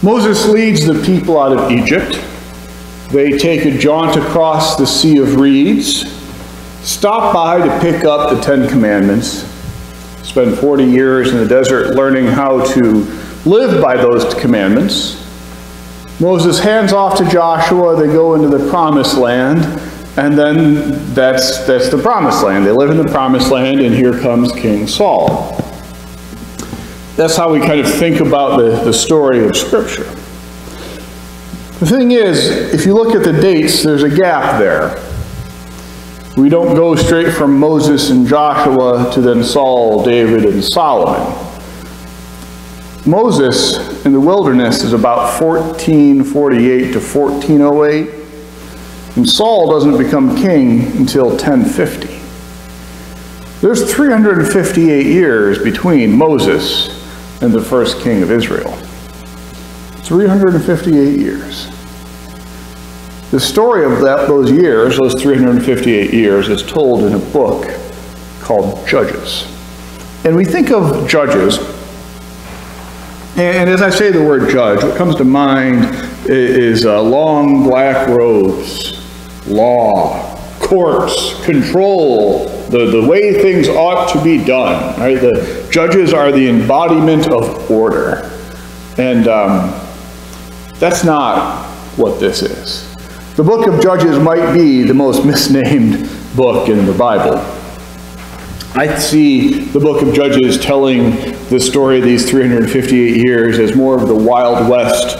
Moses leads the people out of Egypt. They take a jaunt across the Sea of Reeds, stop by to pick up the Ten Commandments, spend 40 years in the desert learning how to live by those commandments. Moses hands off to Joshua, they go into the promised land, and then that's, that's the promised land. They live in the promised land, and here comes King Saul. That's how we kind of think about the, the story of Scripture. The thing is, if you look at the dates, there's a gap there. We don't go straight from Moses and Joshua to then Saul, David, and Solomon. Moses in the wilderness is about 1448 to 1408, and Saul doesn't become king until 1050. There's 358 years between Moses and the first king of Israel. 358 years. The story of that, those years, those 358 years, is told in a book called Judges. And we think of judges, and as I say the word judge, what comes to mind is uh, long black robes, law, courts, control, the, the way things ought to be done. Right? The judges are the embodiment of order. And um, that's not what this is. The book of Judges might be the most misnamed book in the Bible. I see the book of Judges telling the story of these 358 years as more of the Wild West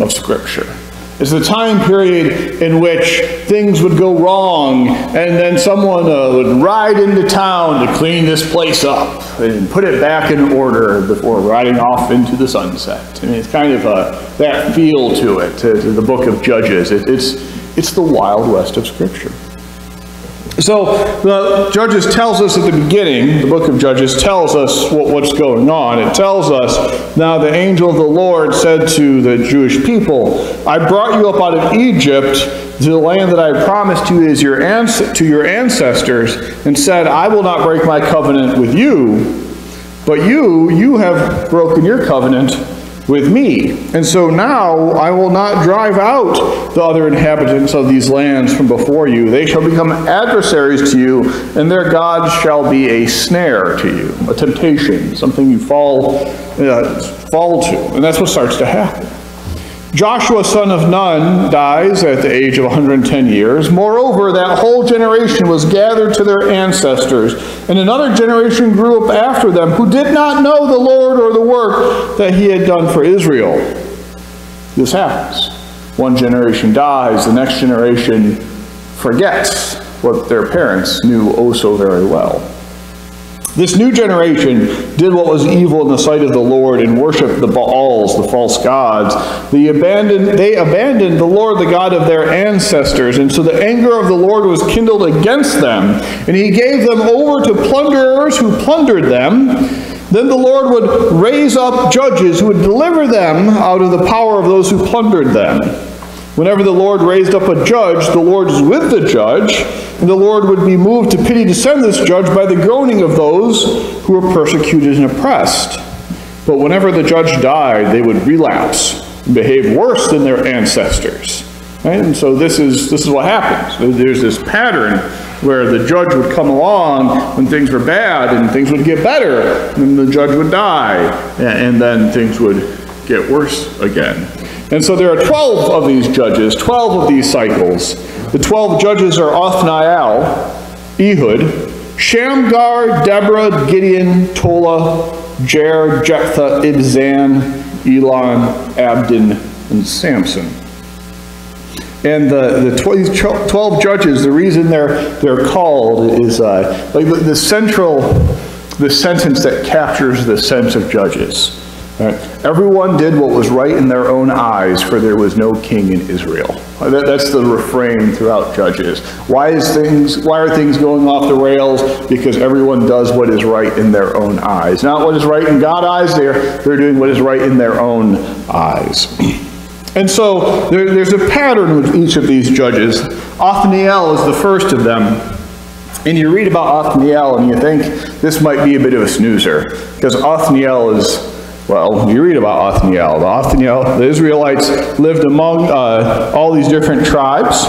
of Scripture. It's the time period in which things would go wrong, and then someone uh, would ride into town to clean this place up and put it back in order before riding off into the sunset. I mean, it's kind of a, that feel to it, to, to the book of Judges. It, it's, it's the Wild West of Scripture. So the Judges tells us at the beginning, the book of Judges tells us what, what's going on. It tells us, now the angel of the Lord said to the Jewish people, I brought you up out of Egypt to the land that I promised you is your to your ancestors, and said, I will not break my covenant with you, but you, you have broken your covenant with me. And so now I will not drive out the other inhabitants of these lands from before you. They shall become adversaries to you, and their gods shall be a snare to you, a temptation, something you fall, uh, fall to. And that's what starts to happen. Joshua, son of Nun, dies at the age of 110 years. Moreover, that whole generation was gathered to their ancestors, and another generation grew up after them who did not know the Lord or the work that he had done for Israel. This happens. One generation dies, the next generation forgets what their parents knew oh so very well. This new generation did what was evil in the sight of the Lord and worshiped the Baals, the false gods. They abandoned, they abandoned the Lord, the God of their ancestors. And so the anger of the Lord was kindled against them. And he gave them over to plunderers who plundered them. Then the Lord would raise up judges who would deliver them out of the power of those who plundered them. Whenever the Lord raised up a judge, the Lord is with the judge, and the Lord would be moved to pity to send this judge by the groaning of those who were persecuted and oppressed. But whenever the judge died, they would relapse and behave worse than their ancestors. Right? And so this is, this is what happens. There's this pattern where the judge would come along when things were bad and things would get better, and the judge would die, and then things would get worse again. And so there are 12 of these judges, 12 of these cycles. The 12 judges are Othniel, Ehud, Shamgar, Deborah, Gideon, Tola, Jair, Jephthah, Ibzan, Elon, Abdon, and Samson. And the, the 12 judges, the reason they're, they're called is uh, like the, the central, the sentence that captures the sense of judges. Right? Everyone did what was right in their own eyes, for there was no king in Israel. Uh, that, that's the refrain throughout Judges. Why is things? Why are things going off the rails? Because everyone does what is right in their own eyes, not what is right in God's eyes. They're they're doing what is right in their own eyes. And so there, there's a pattern with each of these judges. Othniel is the first of them. And you read about Othniel and you think this might be a bit of a snoozer, because Othniel is Well, you read about Othniel. The Othniel, the Israelites lived among uh, all these different tribes,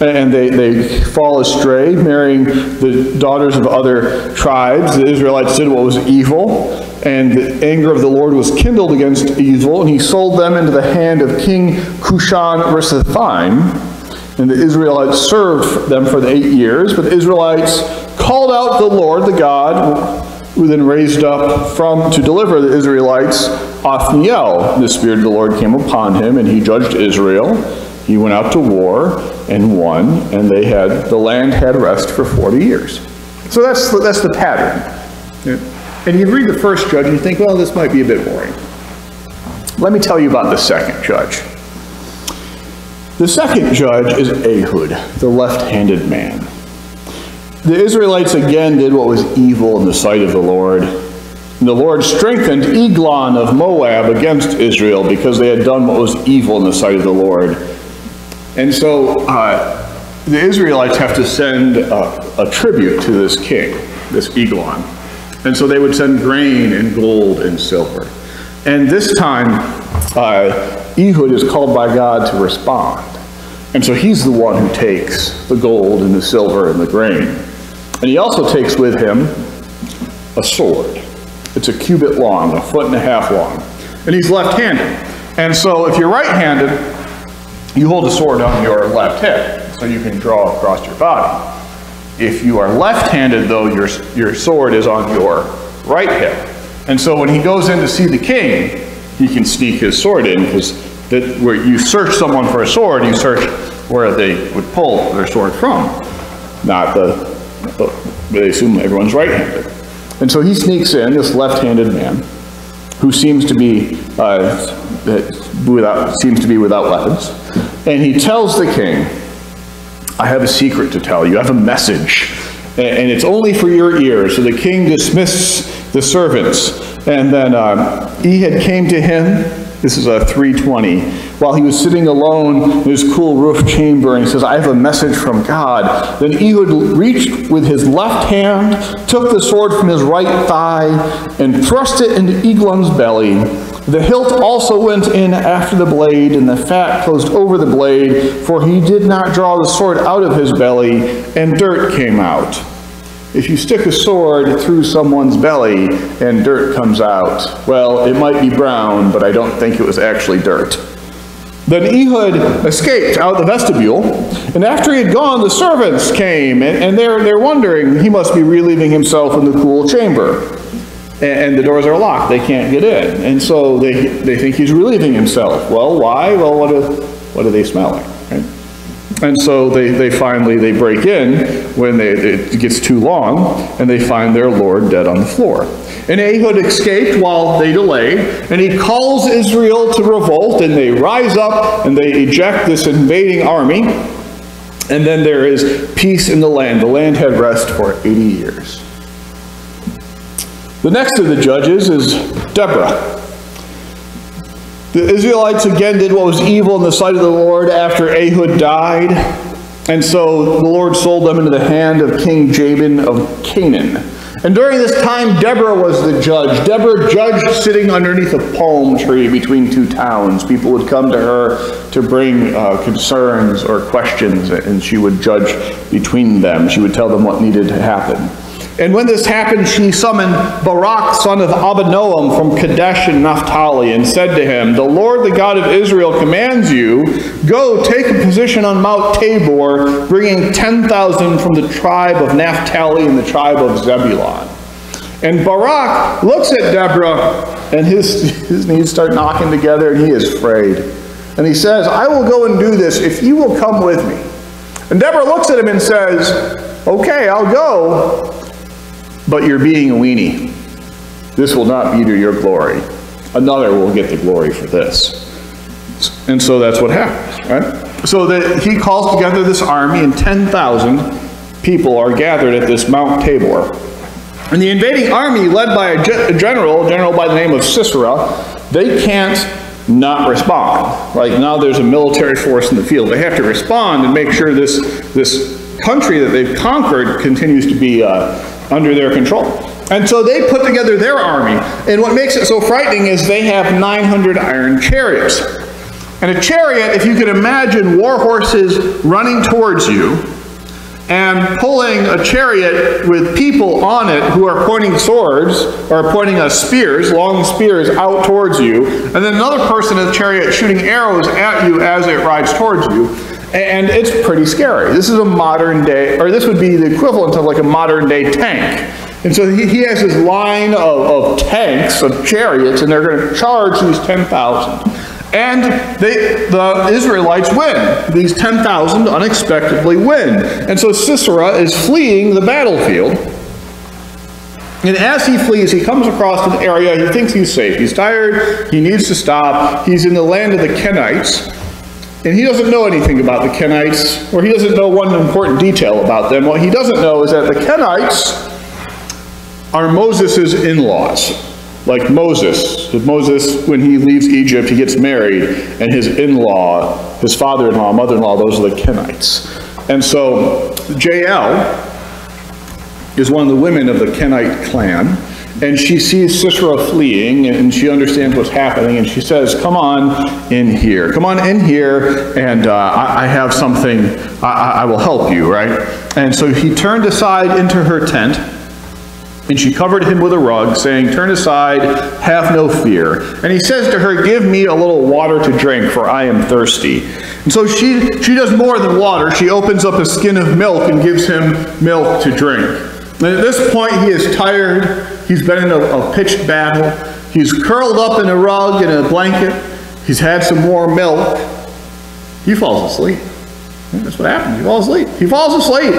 and they, they fall astray, marrying the daughters of other tribes. The Israelites did what was evil, and the anger of the Lord was kindled against evil, and he sold them into the hand of King Cushan Rishathaim. And the Israelites served them for the eight years, but the Israelites called out the Lord, the God, who then raised up from to deliver the Israelites Othniel. The Spirit of the Lord came upon him, and he judged Israel. He went out to war and won, and they had the land had rest for 40 years. So that's the, that's the pattern. And you read the first judge and you think, well, this might be a bit boring. Let me tell you about the second judge. The second judge is Ehud, the left-handed man. The Israelites again did what was evil in the sight of the Lord. And the Lord strengthened Eglon of Moab against Israel because they had done what was evil in the sight of the Lord. And so uh, the Israelites have to send a, a tribute to this king, this Eglon. And so they would send grain and gold and silver. And this time, uh, Ehud is called by God to respond. And so he's the one who takes the gold and the silver and the grain. And he also takes with him a sword. It's a cubit long, a foot and a half long. And he's left-handed. And so if you're right-handed, you hold the sword on your left hip so you can draw across your body. If you are left-handed, though, your, your sword is on your right hip. And so when he goes in to see the king, he can sneak his sword in because where you search someone for a sword, you search where they would pull their sword from, not the, they assume everyone's right-handed. And so he sneaks in, this left-handed man, who seems to be uh, without seems to be without weapons, and he tells the king, "I have a secret to tell you. I have a message, and it's only for your ears." So the king dismisses the servants, and then um, Ehud came to him this is a 320. While he was sitting alone in his cool roof chamber, and he says, I have a message from God. Then Ehud reached with his left hand, took the sword from his right thigh, and thrust it into Eglon's belly. The hilt also went in after the blade, and the fat closed over the blade, for he did not draw the sword out of his belly, and dirt came out. If you stick a sword through someone's belly and dirt comes out, well, it might be brown, but I don't think it was actually dirt. Then Ehud escaped out the vestibule, and after he had gone, the servants came, and, and they're, they're wondering, he must be relieving himself in the cool chamber. And, and the doors are locked, they can't get in. And so they, they think he's relieving himself. Well, why? Well, what are, what are they smelling? And so they, they finally, they break in when they, it gets too long, and they find their Lord dead on the floor. And Ehud escaped while they delayed, and he calls Israel to revolt, and they rise up, and they eject this invading army, and then there is peace in the land. The land had rest for 80 years. The next of the judges is Deborah. The Israelites again did what was evil in the sight of the Lord after Ehud died. And so the Lord sold them into the hand of King Jabin of Canaan. And during this time, Deborah was the judge. Deborah judged sitting underneath a palm tree between two towns. People would come to her to bring uh, concerns or questions, and she would judge between them. She would tell them what needed to happen. And when this happened, she summoned Barak, son of Abinoam, from Kadesh and Naphtali, and said to him, The Lord, the God of Israel, commands you, Go, take a position on Mount Tabor, bringing 10,000 from the tribe of Naphtali and the tribe of Zebulun. And Barak looks at Deborah, and his, his knees start knocking together, and he is afraid. And he says, I will go and do this if you will come with me. And Deborah looks at him and says, Okay, I'll go, but you're being a weenie. This will not be to your glory. Another will get the glory for this. And so that's what happens, right? So that he calls together this army, and 10,000 people are gathered at this Mount Tabor. And the invading army, led by a general, a general by the name of Sisera, they can't not respond. Like now there's a military force in the field. They have to respond and make sure this, this country that they've conquered continues to be uh, under their control. And so they put together their army. And what makes it so frightening is they have 900 iron chariots. And a chariot, if you could imagine war horses running towards you, and pulling a chariot with people on it who are pointing swords or pointing uh, spears, long spears, out towards you, and then another person in the chariot shooting arrows at you as it rides towards you. And it's pretty scary. This is a modern day, or this would be the equivalent of like a modern day tank. And so he, he has this line of, of tanks, of chariots, and they're going to charge these 10,000. And they, the Israelites win. These 10,000 unexpectedly win. And so Sisera is fleeing the battlefield. And as he flees, he comes across an area he thinks he's safe. He's tired, he needs to stop. He's in the land of the Kenites. And he doesn't know anything about the Kenites, or he doesn't know one important detail about them. What he doesn't know is that the Kenites are Moses' in laws like Moses. Moses, when he leaves Egypt, he gets married, and his in-law, his father-in-law, mother-in-law, those are the Kenites. And so Jael is one of the women of the Kenite clan, and she sees Sisera fleeing, and she understands what's happening, and she says, come on in here. Come on in here, and uh, I, I, have something, I, I will help you, right? And so he turned aside into her tent, and she covered him with a rug, saying, Turn aside, have no fear. And he says to her, Give me a little water to drink, for I am thirsty. And so she, she does more than water. She opens up a skin of milk and gives him milk to drink. And at this point, he is tired. He's been in a, a pitched battle. He's curled up in a rug and a blanket. He's had some warm milk. He falls asleep. That's what happens. He falls asleep. He falls asleep.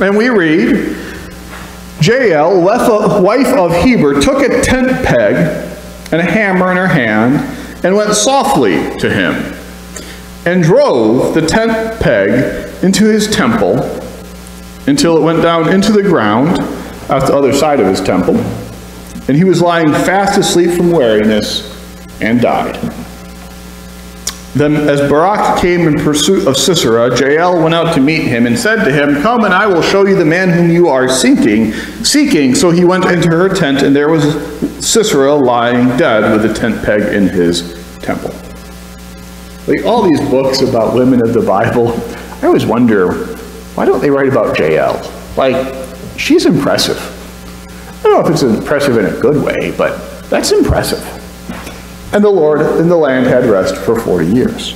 And we read, Jael, wife of Heber, took a tent peg and a hammer in her hand and went softly to him and drove the tent peg into his temple until it went down into the ground at the other side of his temple. And he was lying fast asleep from weariness and died. Then as Barak came in pursuit of Sisera, Jael went out to meet him and said to him, Come and I will show you the man whom you are seeking. Seeking. So he went into her tent, and there was Sisera lying dead with a tent peg in his temple. Like all these books about women of the Bible, I always wonder, why don't they write about Jael? Like, she's impressive. I don't know if it's impressive in a good way, but that's impressive. And the Lord in the land had rest for 40 years.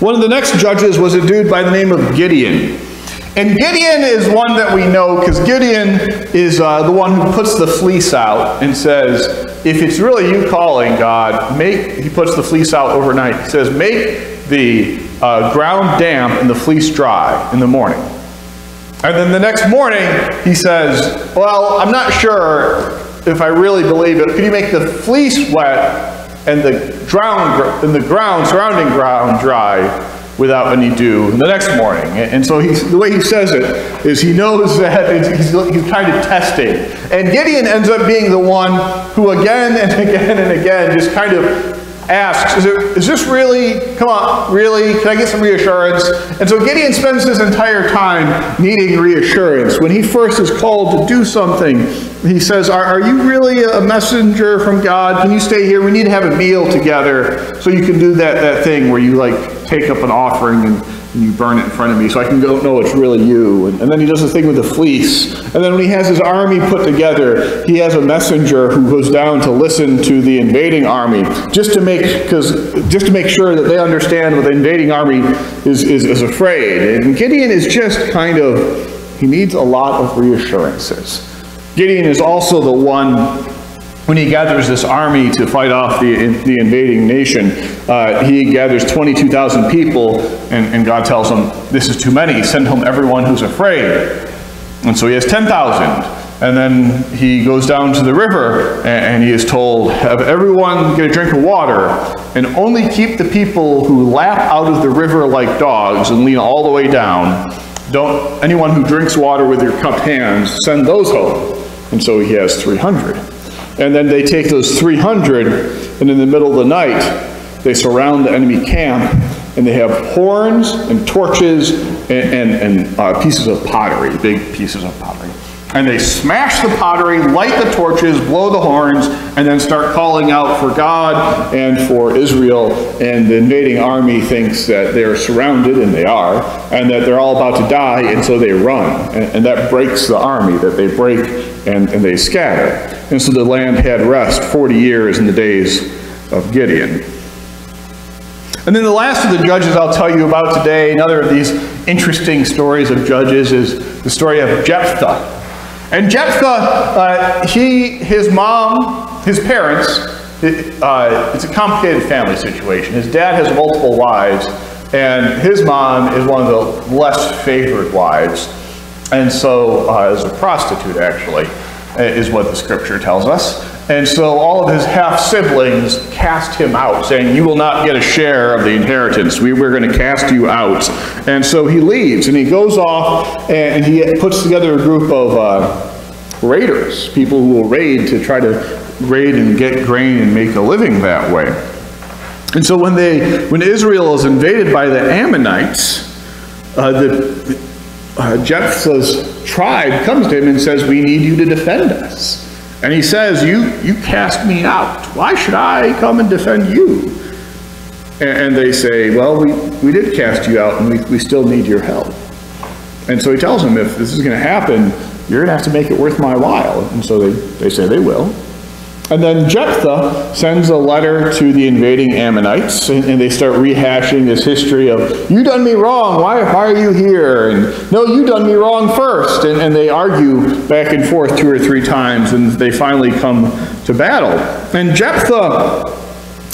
One of the next judges was a dude by the name of Gideon. And Gideon is one that we know because Gideon is uh, the one who puts the fleece out and says, if it's really you calling God, make, he puts the fleece out overnight. He says, make the uh, ground damp and the fleece dry in the morning. And then the next morning, he says, well, I'm not sure if I really believe it, could you make the fleece wet and the ground and the ground surrounding ground dry without any dew the next morning? And so the way he says it is he knows that he's, he's kind of testing. And Gideon ends up being the one who again and again and again just kind of asks, is, it, is this really, come on, really, can I get some reassurance? And so Gideon spends his entire time needing reassurance. When he first is called to do something, he says, are, are you really a messenger from God? Can you stay here? We need to have a meal together so you can do that, that thing where you like take up an offering and and you burn it in front of me so I can go know it's really you. And, and, then he does the thing with the fleece. And then when he has his army put together, he has a messenger who goes down to listen to the invading army just to make because just to make sure that they understand what the invading army is, is, is afraid. And Gideon is just kind of he needs a lot of reassurances. Gideon is also the one when he gathers this army to fight off the, the invading nation, uh, he gathers 22,000 people, and, and God tells him, This is too many. Send home everyone who's afraid. And so he has 10,000. And then he goes down to the river, and, and he is told, Have everyone get a drink of water, and only keep the people who lap out of the river like dogs and lean all the way down. Don't anyone who drinks water with your cupped hands, send those home. And so he has 300. And then they take those 300, and in the middle of the night, they surround the enemy camp, and they have horns and torches and, and, and uh, pieces of pottery, big pieces of pottery. And they smash the pottery, light the torches, blow the horns, and then start calling out for God and for Israel. And the invading army thinks that they're surrounded, and they are, and that they're all about to die, and so they run. And, and that breaks the army, that they break and, and they scatter. And so the land had rest 40 years in the days of Gideon. And then the last of the judges I'll tell you about today, another of these interesting stories of judges, is the story of Jephthah. And Jephthah, uh, he, his mom, his parents, it, uh, it's a complicated family situation. His dad has multiple wives, and his mom is one of the less favored wives. And so, uh, is a prostitute, actually, is what the scripture tells us. And so all of his half siblings cast him out, saying, You will not get a share of the inheritance. We, we're going to cast you out. And so he leaves and he goes off and he puts together a group of uh, raiders, people who will raid to try to raid and get grain and make a living that way. And so when they when Israel is invaded by the Ammonites, uh, the uh, Jephthah's tribe comes to him and says, "We need you to defend us." And he says, you, you cast me out. Why should I come and defend you? And, and they say, well, we, we did cast you out and we, we still need your help. And so he tells them, if this is going to happen, you're going to have to make it worth my while. And so they, they say they will. And then Jephthah sends a letter to the invading Ammonites, and, and, they start rehashing this history of, you done me wrong, why, why are you here? And, no, you done me wrong first. And, and they argue back and forth two or three times, and they finally come to battle. And Jephthah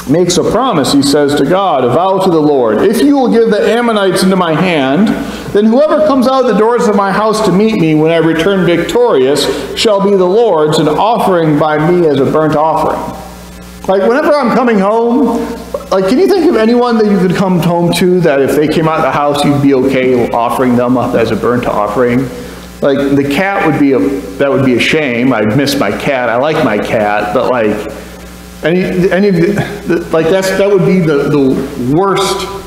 makes a promise, he says to God, a vow to the Lord, if you will give the Ammonites into my hand, then whoever comes out of the doors of my house to meet me when I return victorious shall be the Lord's, an offering by me as a burnt offering. Like, whenever I'm coming home, like, can you think of anyone that you could come home to that if they came out of the house, you'd be okay offering them up as a burnt offering? Like, the cat would be a, that would be a shame. I'd miss my cat. I like my cat, but like, any, any, like, that's, that would be the, the worst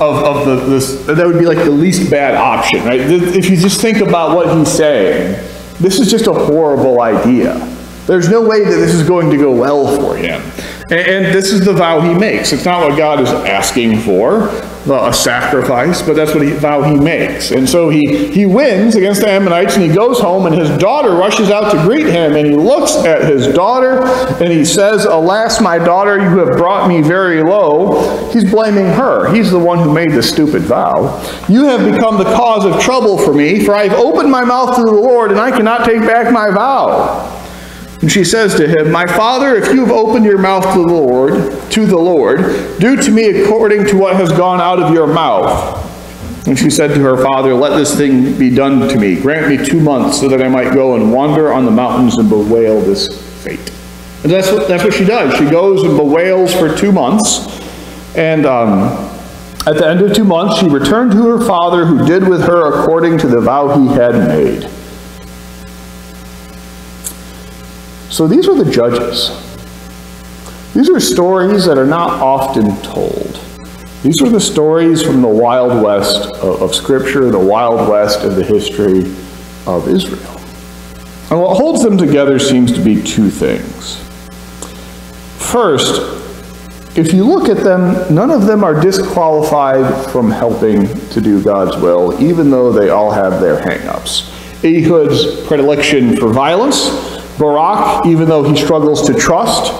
of, of the, this, that would be like the least bad option, right? If you just think about what he's saying, this is just a horrible idea. There's no way that this is going to go well for him. And, and this is the vow he makes. It's not what God is asking for, a sacrifice, but that's what he, vow he makes. And so he, he wins against the Ammonites and he goes home and his daughter rushes out to greet him and he looks at his daughter and he says, Alas, my daughter, you have brought me very low. He's blaming her. He's the one who made the stupid vow. You have become the cause of trouble for me, for I have opened my mouth to the Lord and I cannot take back my vow. And she says to him, My father, if you have opened your mouth to the Lord, to the Lord, do to me according to what has gone out of your mouth. And she said to her father, Let this thing be done to me. Grant me two months so that I might go and wander on the mountains and bewail this fate. And that's what, that's what she does. She goes and bewails for two months. And um, at the end of two months, she returned to her father, who did with her according to the vow he had made. So these are the judges. These are stories that are not often told. These are the stories from the Wild West of, of Scripture, the Wild West of the history of Israel. And what holds them together seems to be two things. First, if you look at them, none of them are disqualified from helping to do God's will, even though they all have their hang-ups. Ehud's predilection for violence, Barak, even though he struggles to trust.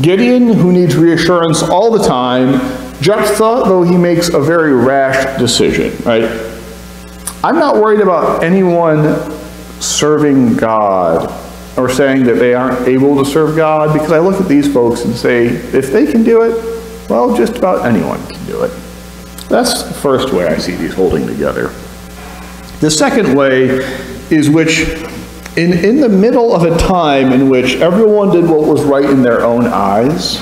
Gideon, who needs reassurance all the time. Jephthah, though he makes a very rash decision, right? I'm not worried about anyone serving God or saying that they aren't able to serve God because I look at these folks and say, if they can do it, well, just about anyone can do it. That's the first way I see these holding together. The second way is which in, in the middle of a time in which everyone did what was right in their own eyes,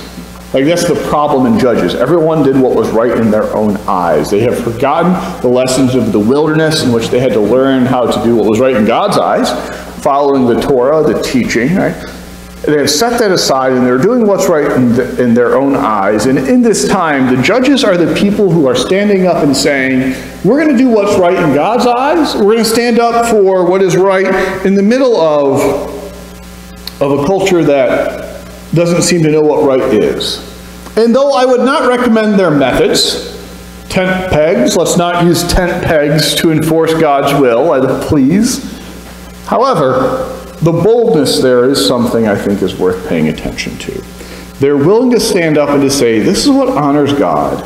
like that's the problem in Judges. Everyone did what was right in their own eyes. They have forgotten the lessons of the wilderness in which they had to learn how to do what was right in God's eyes, following the Torah, the teaching, right? They have set that aside and they're doing what's right in, the, in their own eyes. And in this time, the judges are the people who are standing up and saying, we're going to do what's right in God's eyes. We're going to stand up for what is right in the middle of, of a culture that doesn't seem to know what right is. And though I would not recommend their methods, tent pegs, let's not use tent pegs to enforce God's will, please. However, the boldness there is something I think is worth paying attention to. They're willing to stand up and to say, this is what honors God.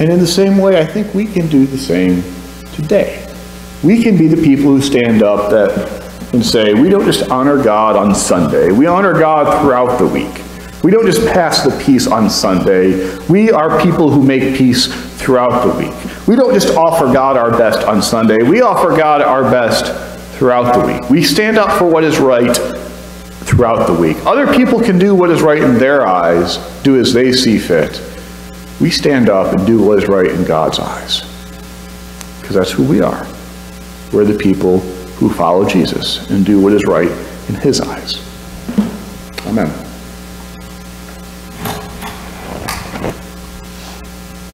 And in the same way, I think we can do the same today. We can be the people who stand up that and say, we don't just honor God on Sunday, we honor God throughout the week. We don't just pass the peace on Sunday. We are people who make peace throughout the week. We don't just offer God our best on Sunday. We offer God our best throughout the week. We stand up for what is right throughout the week. Other people can do what is right in their eyes, do as they see fit. We stand up and do what is right in God's eyes. Because that's who we are. We're the people who follow Jesus and do what is right in his eyes. Amen.